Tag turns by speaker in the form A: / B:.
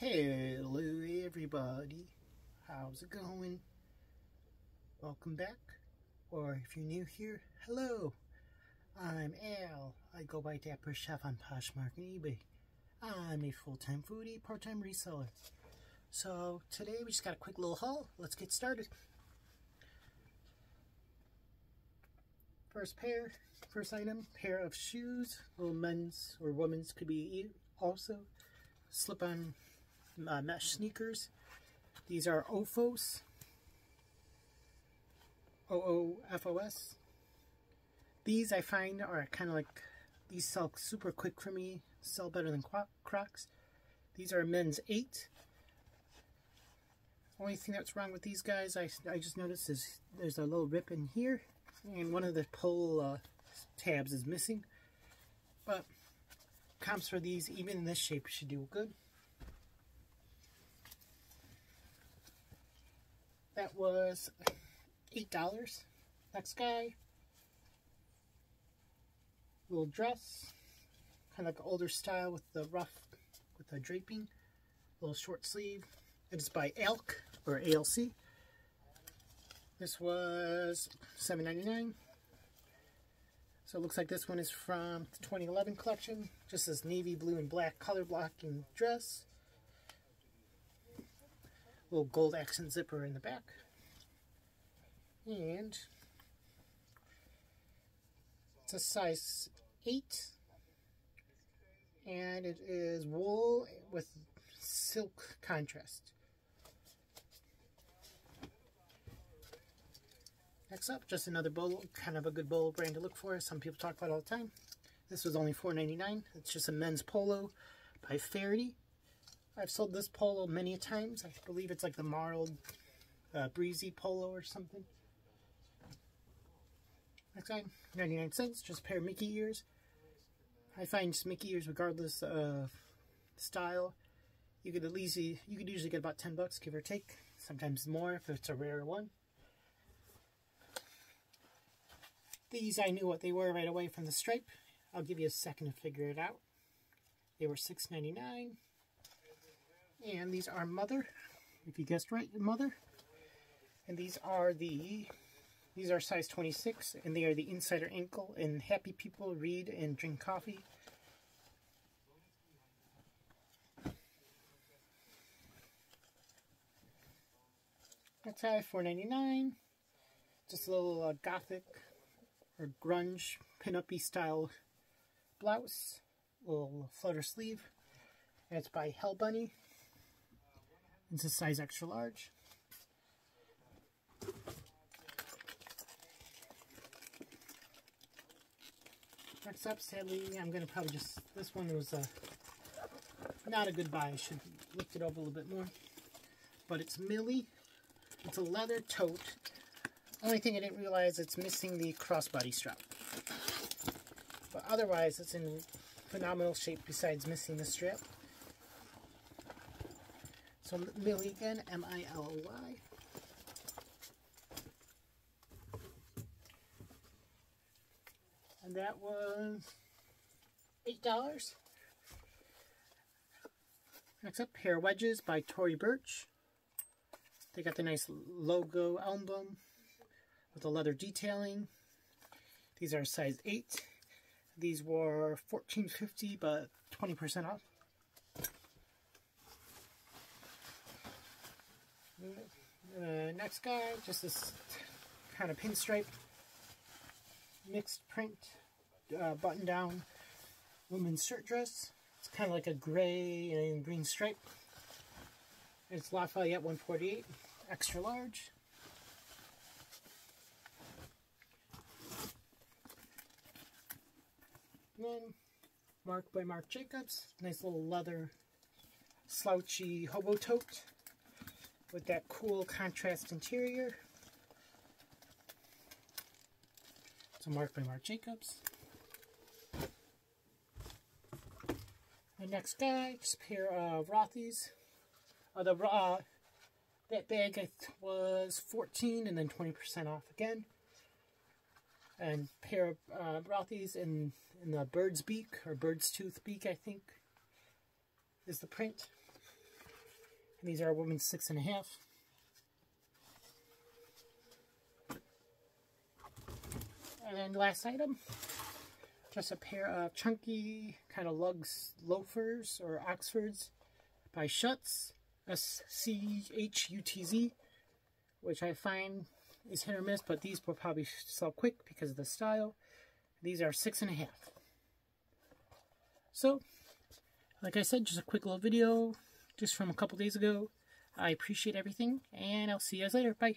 A: Hello everybody, how's it going? Welcome back, or if you're new here, hello. I'm Al, I go by Dapper Chef on Poshmark and eBay. I'm a full-time foodie, part-time reseller. So today we just got a quick little haul, let's get started. First pair, first item, pair of shoes, little men's or women's could be also. Slip-on uh, mesh sneakers. These are OOFOS. O-O-F-O-S. These I find are kind of like, these sell super quick for me, sell better than Crocs. These are men's 8. Only thing that's wrong with these guys, I, I just noticed is there's a little rip in here, and one of the pull uh, tabs is missing. But comps for these, even in this shape, should do good. That was $8. Next guy. Little dress. Kind of like older style with the rough, with the draping. Little short sleeve. It's by Elk, or ALC. This was $7.99. So it looks like this one is from the 2011 collection. Just this navy blue and black color blocking dress little gold accent zipper in the back. And it's a size 8 and it is wool with silk contrast. Next up, just another bowl, kind of a good bowl brand to look for. Some people talk about all the time. This was only $4.99. It's just a men's polo by Faherty. I've sold this polo many times. I believe it's like the Marled uh, Breezy Polo or something. Next time, 99 cents, just a pair of Mickey ears. I find Mickey ears, regardless of style, you could at least, you could usually get about 10 bucks, give or take. Sometimes more if it's a rare one. These I knew what they were right away from the stripe. I'll give you a second to figure it out. They were $6.99. And these are Mother, if you guessed right, Mother. And these are the, these are size 26, and they are the Insider Ankle, and happy people read and drink coffee. That's at $4.99. Just a little uh, gothic or grunge pinup style blouse. Little flutter sleeve. And it's by Hell Bunny. It's a size extra large. Next up, sadly, I'm going to probably just, this one was a, not a good buy. I should lift it over a little bit more. But it's Milly. It's a leather tote. Only thing I didn't realize, it's missing the crossbody strap. But otherwise, it's in phenomenal shape besides missing the strap. So Milly again, M-I-L-L-Y. And that was $8. Next up, pair wedges by Tory Burch. They got the nice logo emblem with the leather detailing. These are size 8. These were $14.50 but 20% off. Uh, next guy, just this kind of pinstripe mixed print uh, button down women's shirt dress. It's kind of like a gray and green stripe. It's Lafayette 148, extra large. And then marked by Marc Jacobs, nice little leather slouchy hobo tote with that cool contrast interior. It's a Marc by Marc Jacobs. The next guy, just a pair of Rothy's. Uh, the uh, that bag was 14 and then 20% off again. And pair of uh, in, in the bird's beak, or bird's tooth beak, I think, is the print. These are women's six and a half. And last item, just a pair of chunky kind of lugs loafers or Oxfords by Schutz, S-C-H-U-T-Z, which I find is hit or miss, but these will probably sell quick because of the style. These are six and a half. So, like I said, just a quick little video just from a couple days ago. I appreciate everything, and I'll see you guys later. Bye.